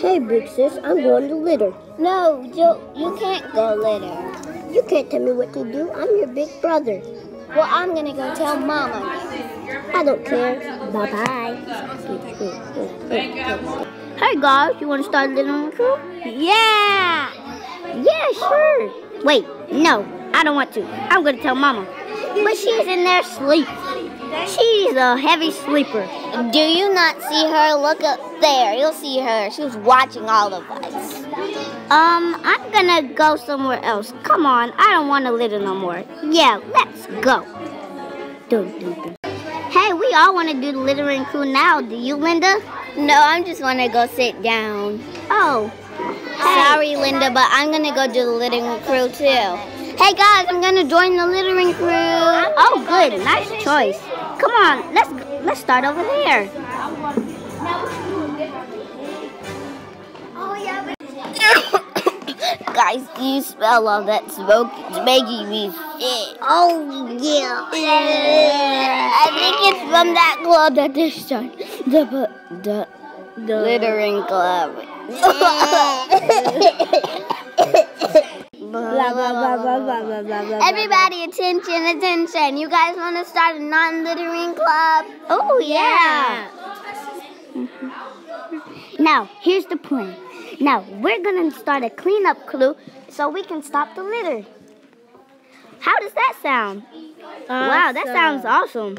Hey, big sis, I'm going to litter. No, you, you can't go litter. You can't tell me what to do. I'm your big brother. Well, I'm gonna go tell Mama. I don't care. Bye bye. Hey guys, you want to start a littering crew? Yeah! Yeah, sure. Wait, no, I don't want to. I'm gonna tell Mama. But she's in there asleep. She's a heavy sleeper. Do you not see her? Look up there. You'll see her. She's watching all of us. Um, I'm gonna go somewhere else. Come on, I don't want to litter no more. Yeah, let's go. Dun, dun, dun. Hey, we all want to do the littering crew now. Do you, Linda? No, I'm just want to go sit down. Oh. Sorry, Linda, but I'm gonna go do the littering crew too. Hey guys, I'm gonna join the littering crew. Oh, good, nice choice. Come on, let's let's start over there. Oh, guys, do you smell all that smoke? It's making me sick. Oh yeah. I think it's from that club that they started. The the The littering club. Everybody, attention, attention. You guys want to start a non-littering club? Oh yeah. Now, here's the plan. Now, we're gonna start a cleanup crew so we can stop the litter. How does that sound? Wow, that sounds awesome.